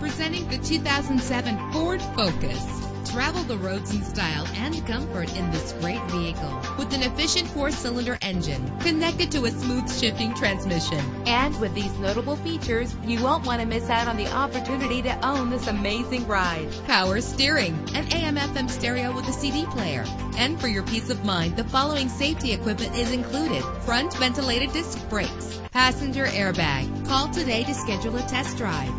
Presenting the 2007 Ford Focus. Travel the roads in style and comfort in this great vehicle with an efficient four-cylinder engine connected to a smooth shifting transmission. And with these notable features, you won't want to miss out on the opportunity to own this amazing ride. Power steering, an AM/FM stereo with a CD player. And for your peace of mind, the following safety equipment is included: front ventilated disc brakes, passenger airbag. Call today to schedule a test drive.